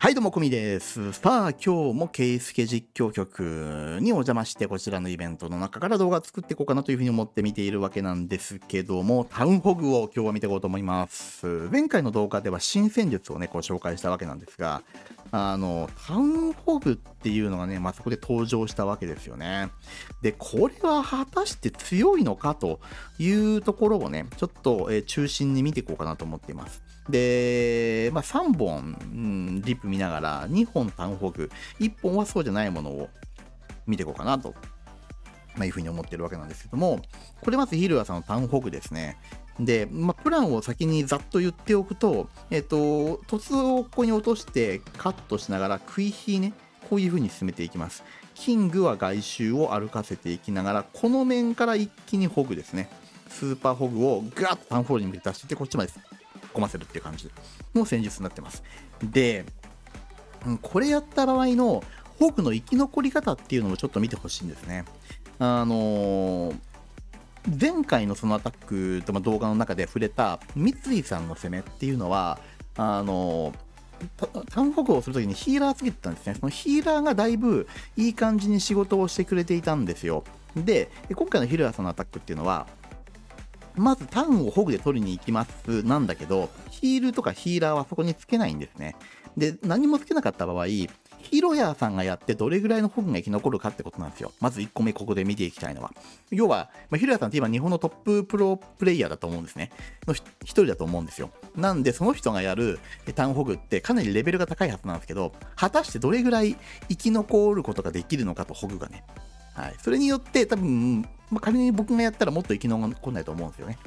はい、どうも、こみです。さあ、今日もケイスケ実況局にお邪魔して、こちらのイベントの中から動画作っていこうかなというふうに思って見ているわけなんですけども、タウンホグを今日は見ていこうと思います。前回の動画では新戦術をね、こう紹介したわけなんですが、あの、タウンホグってっていうのがね、まあ、そこで登場したわけですよね。で、これは果たして強いのかというところをね、ちょっと、え中心に見ていこうかなと思っています。で、まあ、3本、うんリップ見ながら、2本タウンホグ、1本はそうじゃないものを見ていこうかなと、まあ、いうふうに思ってるわけなんですけども、これまずヒルアさんのタウンホグですね。で、まあ、プランを先にざっと言っておくと、えっ、と、凸をここに落としてカットしながら、食い火ね、こういうふうに進めていきます。キングは外周を歩かせていきながら、この面から一気にホグですね。スーパーホグをガーッとタウンホールに向けて出していって、こっちまで込ませるっていう感じの戦術になってます。で、これやった場合のホグの生き残り方っていうのをちょっと見てほしいんですね。あのー前回のそのアタックと動画の中で触れた三井さんの攻めっていうのは、あのタタウンホグをするときにヒーラーつけてたんですね。そのヒーラーがだいぶいい感じに仕事をしてくれていたんですよ。で、今回のヒルアさんのアタックっていうのは、まずタウンをホグで取りに行きますなんだけど、ヒールとかヒーラーはそこにつけないんですね。で、何もつけなかった場合、ヒロヤさんがやってどれぐらいのホグが生き残るかってことなんですよ。まず1個目ここで見ていきたいのは。要は、まあ、ヒロヤさんって今日本のトッププロプレイヤーだと思うんですね。のひ一人だと思うんですよ。なんで、その人がやるタウンホグってかなりレベルが高いはずなんですけど、果たしてどれぐらい生き残ることができるのかと、ホグがね。はい。それによって多分、まあ、仮に僕がやったらもっと生き残らないと思うんですよね。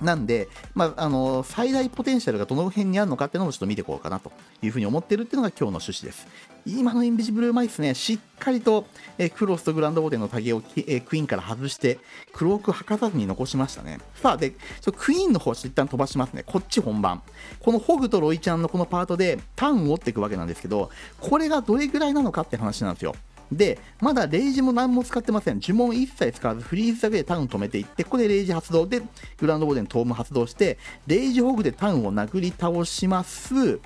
なんで、まあ、あの最大ポテンシャルがどの辺にあるのかっていうのをちょっと見ていこうかなというふうに思ってるっていうのが今日の趣旨です。今のインビジブルうまいですね。しっかりと、えクロスとグランドボーテンのタゲを、えクイーンから外して、クローク吐かさずに残しましたね。さあ、で、ちょクイーンの方一旦飛ばしますね。こっち本番。このホグとロイちゃんのこのパートでターンを折っていくわけなんですけど、これがどれぐらいなのかって話なんですよ。で、まだレイジも何も使ってません。呪文一切使わず、フリーズだけでタウン止めていって、ここでレイジ発動で、グランドボーデントーム発動して、レイジホグでタウンを殴り倒します。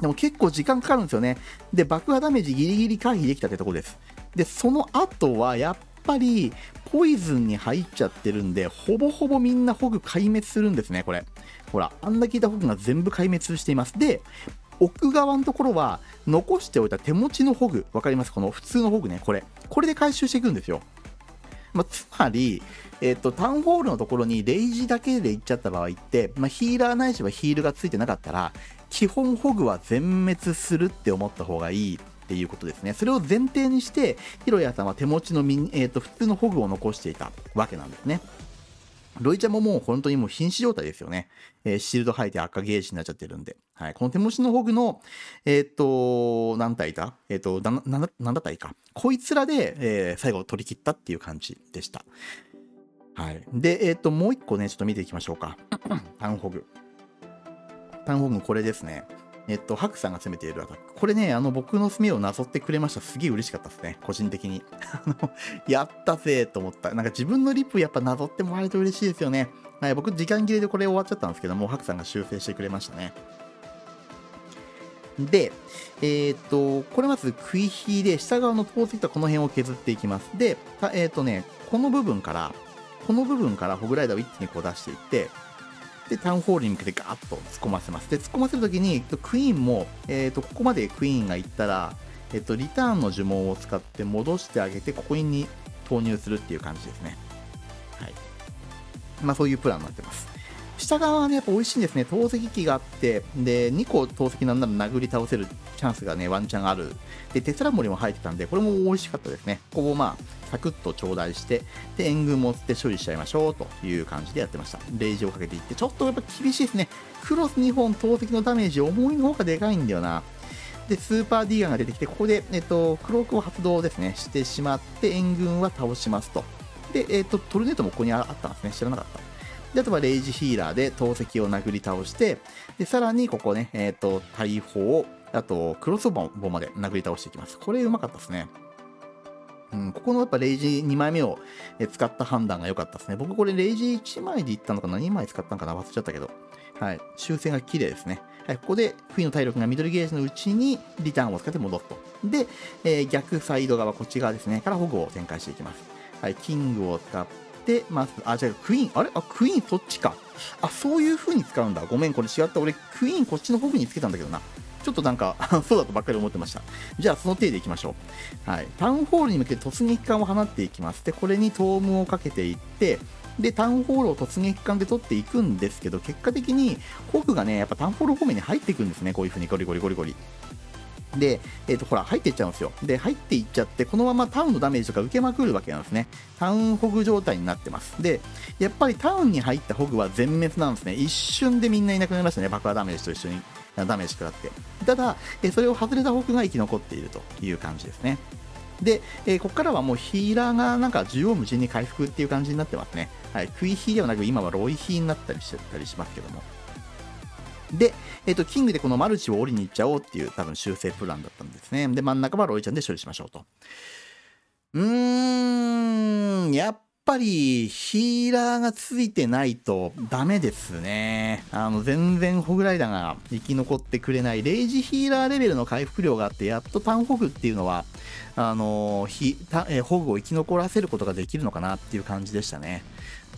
でも結構時間かかるんですよね。で、爆破ダメージギリギリ回避できたってとこです。で、その後はやっぱり、ポイズンに入っちゃってるんで、ほぼほぼみんなホグ壊滅するんですね、これ。ほら、あんだけいたホグが全部壊滅しています。で、奥側のところは残しておいた手持ちのホグ、わかります？この普通のホグね、これ。これで回収していくんですよ。まあ、つまり、えっと、タウンホールのところにレイジだけで行っちゃった場合って、まあ、ヒーラーないしはヒールがついてなかったら、基本ホグは全滅するって思った方がいいっていうことですね。それを前提にして、ヒロヤさんは手持ちのミニ、えっと普通のホグを残していたわけなんですね。ロイちゃんももう本当にもう瀕死状態ですよね。えーシールド吐いて赤ゲージになっちゃってるんで。はい。この手持ちのホグの、えっ、と、何体いた？えっ、と、な、な、なんだったらいいか？こいつらで、えー最後取り切ったっていう感じでした。はい。で、えっ、と、もう一個ね、ちょっと見ていきましょうか。タウンホグ。タウンホグこれですね。えっと、ハクさんが攻めているアタック。これね、あの、僕の墨をなぞってくれました。すげえ嬉しかったですね。個人的に。あの、やったぜと思った。なんか自分のリップやっぱなぞってもらえると嬉しいですよね。はい、僕、時間切れでこれ終わっちゃったんですけども、ハクさんが修正してくれましたね。で、えっ、と、これまず食い火で、下側の通っていったこの辺を削っていきます。で、たえっ、とね、この部分から、この部分からホグライダーを一気にこう出していって、で、タウンホールに向けてガーッと突っ込ませます。で、突っ込ませるときに、クイーンも、えっ、と、ここまでクイーンが行ったら、えっ、と、リターンの呪文を使って戻してあげて、ここに投入するっていう感じですね。はい。まあ、そういうプランになってます。下側はね、やっぱ美味しいんですね。投石機があって、で、2個投石なんなら殴り倒せるチャンスがね、ワンチャンある。で、テスラモリも入ってたんで、これも美味しかったですね。ここをまあ、サクッと頂戴して、で、援軍もって処理しちゃいましょうという感じでやってました。レイジをかけていって、ちょっとやっぱ厳しいですね。クロス2本投石のダメージ、思いの方がでかいんだよな。で、スーパーディーガンが出てきて、ここで、えっと、クロークを発動ですね、してしまって、援軍は倒しますと。で、えっと、トルネートもここにあったんですね。知らなかった。で、あとはレイジヒーラーで投石を殴り倒して、で、さらにここね、えっ、と、大砲、あと、クロスボウまで殴り倒していきます。これうまかったですね。うん、ここのやっぱレイジ2枚目を使った判断が良かったですね。僕これレイジ1枚でいったのかな ?2 枚使ったのかな？忘れちゃったけど。はい。修正が綺麗ですね。はい、ここでクイーンの体力が緑ゲージのうちにリターンを使って戻すと。で、えー逆サイド側、こっち側ですね、からホグを展開していきます。はい、キングを使って、まず、あ、違う、クイーン、あれ？あ、クイーンそっちか。あ、そういう風に使うんだ。ごめん、これ違った。俺、クイーンこっちのホグにつけたんだけどな。ちょっとなんか、そうだとばっかり思ってました。じゃあ、その手でいきましょう。はい。タウンホールに向けて突撃艦を放っていきます。で、これにトームをかけていって、で、タウンホールを突撃艦で取っていくんですけど、結果的に、ホグがね、やっぱタウンホール方面に入っていくんですね。こういう風にゴリゴリゴリゴリ。で、えっ、と、ほら、入っていっちゃうんですよ。で、入っていっちゃって、このままタウンのダメージとか受けまくるわけなんですね。タウンホグ状態になってます。で、やっぱりタウンに入ったホグは全滅なんですね。一瞬でみんないなくなりましたね。爆破ダメージと一緒にダメージ食らって。ただ、えそれを外れたホグが生き残っているという感じですね。で、えーここからはもうヒーラーがなんか縦横無尽に回復っていう感じになってますね。はい、クイヒーではなく今はロイヒーになったりしてたりしますけども。で、えっ、と、キングでこのマルチを降りに行っちゃおうっていう多分修正プランだったんですね。で、真ん中はロイちゃんで処理しましょうと。うーん、やっぱりヒーラーがついてないとダメですね。あの、全然ホグライダーが生き残ってくれない、レイジヒーラーレベルの回復量があって、やっとタンホグっていうのは、あのひたえーホグを生き残らせることができるのかなっていう感じでしたね。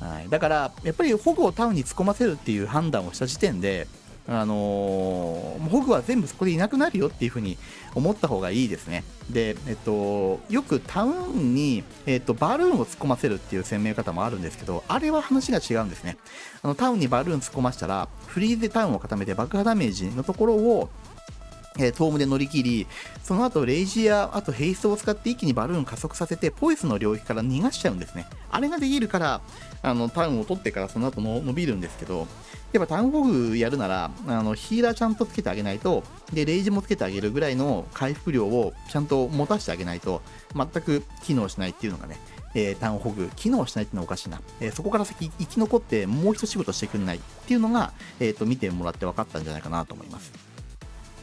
はい、だから、やっぱりホグをタウンに突っ込ませるっていう判断をした時点で、あのーホグは全部そこでいなくなるよっていうふうに思った方がいいですね。で、えっと、よくタウンに、えっと、バルーンを突っ込ませるっていう鮮明方もあるんですけど、あれは話が違うんですね。あのタウンにバルーン突っ込ましたら、フリーズでタウンを固めて爆破ダメージのところを、えートームで乗り切り、その後レイジや、あとヘイストを使って一気にバルーン加速させて、ポイスの領域から逃がしちゃうんですね。あれができるから、あのタウンを取ってからその後の伸びるんですけど、やっぱタウンホグやるなら、あのヒーラーちゃんとつけてあげないと、で、レイジもつけてあげるぐらいの回復量をちゃんと持たせてあげないと、全く機能しないっていうのがね、えータウンホグ、機能しないっていうのはおかしいな。えーそこから先生き残ってもう一仕事してくんないっていうのが、えーと、見てもらって分かったんじゃないかなと思います。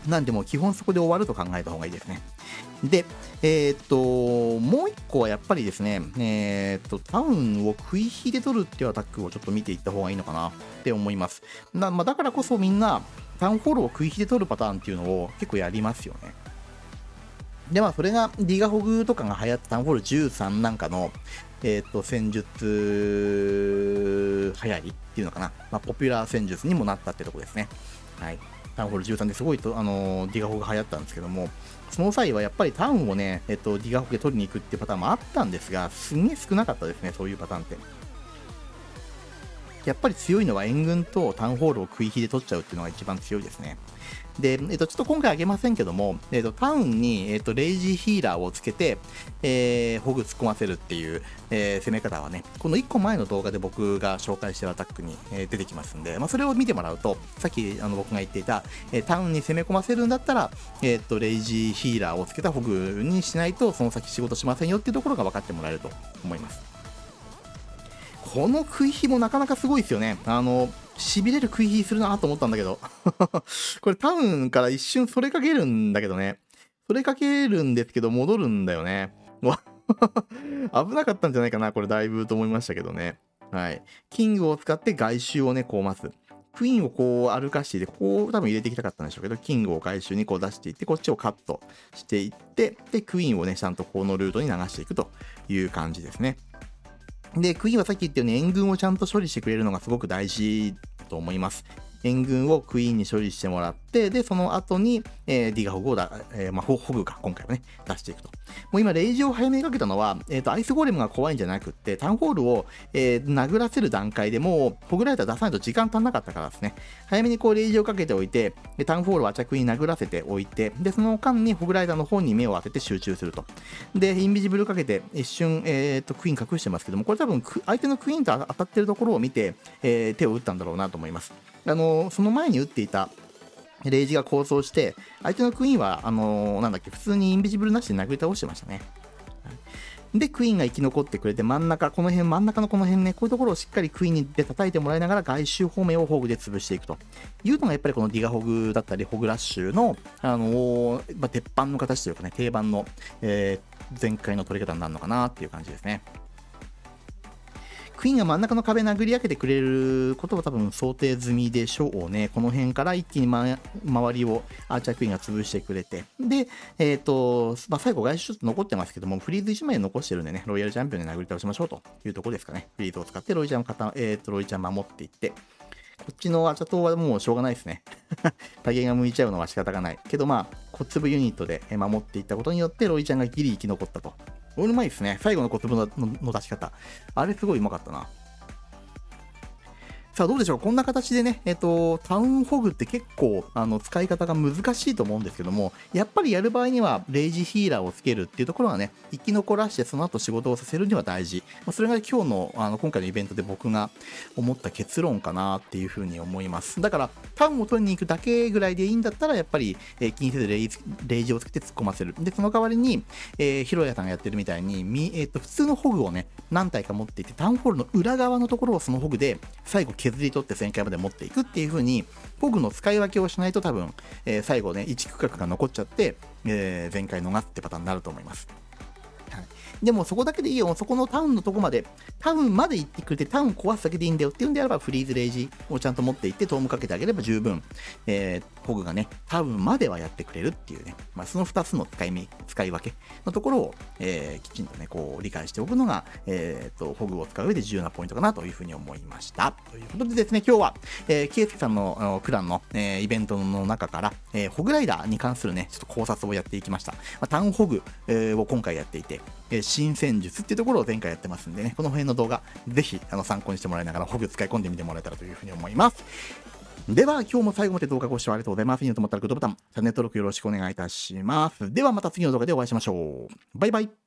なんでも基本そこで終わると考えた方がいいですね。で、えーっと、もう一個はやっぱりですね、えーっと、タウンを食い火で取るっていうアタックをちょっと見ていった方がいいのかなって思います。なまあ、だからこそみんな、タウンホールを食い火で取るパターンっていうのを結構やりますよね。で、まあ、それが、ディガホグとかが流行ったタウンホール13なんかの、えーっと、戦術流行りっていうのかな。まあ、ポピュラー戦術にもなったってとこですね。はい。タウンホール13ですごいと、あのディガホが流行ったんですけども、その際はやっぱりタウンをね、えっと、ディガホで取りに行くっていうパターンもあったんですが、すげえ少なかったですね、そういうパターンって。やっぱり強いのは援軍とタウンホールを食い火で取っちゃうっていうのが一番強いですね。で、えっと、ちょっと今回あげませんけども、えっと、タウンに、えっと、レイジーヒーラーをつけて、えー、ホグ突っ込ませるっていう、えー攻め方はね、この1個前の動画で僕が紹介してるアタックに、えー出てきますんで、まあ、それを見てもらうと、さっきあの僕が言っていた、えータウンに攻め込ませるんだったら、えっと、レイジーヒーラーをつけたホグにしないと、その先仕事しませんよっていうところが分かってもらえると思います。この食い火もなかなかすごいですよね。あの、痺れる食い火するなと思ったんだけど。これタウンから一瞬それかけるんだけどね。それかけるんですけど戻るんだよね。危なかったんじゃないかな、これだいぶと思いましたけどね。はい。キングを使って外周をね、こう待つ。クイーンをこう歩かしていて、こう多分入れていきたかったんでしょうけど、キングを外周にこう出していって、こっちをカットしていって、で、クイーンをね、ちゃんとこのルートに流していくという感じですね。で、クイーンはさっき言ったように援軍をちゃんと処理してくれるのがすごく大事と思います。援軍をクイーンに処理してもらって、で、その後に、えーディガホグをだ、えーまあ、ホグか、今回はね、出していくと。もう今、レイジを早めにかけたのは、えっ、と、アイスゴーレムが怖いんじゃなくって、タウンホールを、えー殴らせる段階でもう、ホグライダー出さないと時間足んなかったからですね。早めにこう、レイジをかけておいて、でタウンホールをアチャクに殴らせておいて、で、その間にホグライダーの方に目を当てて集中すると。で、インビジブルかけて、一瞬、えっ、と、クイーン隠してますけども、これ多分、相手のクイーンと当たってるところを見て、えー手を打ったんだろうなと思います。あのその前に打っていた、レイジが構想して、相手のクイーンは、あのなんだっけ、普通にインビジブルなしで殴り倒してましたね。で、クイーンが生き残ってくれて、真ん中、この辺、真ん中のこの辺ね、こういうところをしっかりクイーンで叩いてもらいながら、外周方面をホグで潰していくというのが、やっぱりこのディガホグだったり、ホグラッシュの、あのーま、鉄板の形というかね、定番の、えー前回の取り方になるのかなっていう感じですね。クイーンが真ん中の壁殴り上げてくれることは多分想定済みでしょうね。この辺から一気に、ま、周りをアーチャークイーンが潰してくれて。で、えっ、ー、と、まあ、最後外周ちょっと残ってますけども、フリーズ1枚残してるんでね、ロイヤルチャンピオンで殴り倒しましょうというところですかね。フリーズを使ってロイちゃんをえ、ー、ロイちゃん守っていって、こっちのアチャトはもうしょうがないですね。タゲが向いちゃうのは仕方がない。けどまあ、小粒ユニットで守っていったことによって、ロイちゃんがギリ生き残ったと。うまいですね。最後の小粒の出し方。あれすごいうまかったな。さあどうでしょうこんな形でね、えっ、と、タウンホグって結構あの使い方が難しいと思うんですけども、やっぱりやる場合にはレイジヒーラーをつけるっていうところがね、生き残らしてその後仕事をさせるには大事。まあ、それが今日のあの今回のイベントで僕が思った結論かなっていうふうに思います。だから、タウンを取りに行くだけぐらいでいいんだったら、やっぱり、えー、気にせずレイレイジをつけて突っ込ませる。で、その代わりに、えー、ヒロヤさんがやってるみたいに、みえーと、普通のホグをね、何体か持っていて、タウンホールの裏側のところをそのホグで最後削り取って旋回まで持っていくっていう風に、ポグの使い分けをしないと多分、えー、最後ね、1区画が残っちゃって、えー、前回逃すってパターンになると思います。でもそこだけでいいよ、そこのタウンのとこまで、タウンまで行ってくれて、タウン壊すだけでいいんだよ。っていうんであれば、フリーズレイジをちゃんと持っていって、トームかけてあげれば十分、えー、ホグがね、タウンまではやってくれるっていうね、まあ、その2つの使い使い分けのところを、えー、きちんとね、こう、理解しておくのが、えー、と、ホグを使う上で重要なポイントかなというふうに思いました。ということでですね、今日は、えー、ケイスケさんののクランの、えー、イベントの中から、えー、ホグライダーに関するね、ちょっと考察をやっていきました。まあ、タウンホグ、えー、を今回やっていて、えー、新戦術っていうところを前回やってますんでね、この辺の動画、ぜひあの参考にしてもらいながら、ホグ使い込んでみてもらえたらというふうに思います。では、今日も最後まで動画ご視聴ありがとうございます。いいと思ったらグッドボタン、チャンネル登録よろしくお願いいたします。ではまた次の動画でお会いしましょう。バイバイ。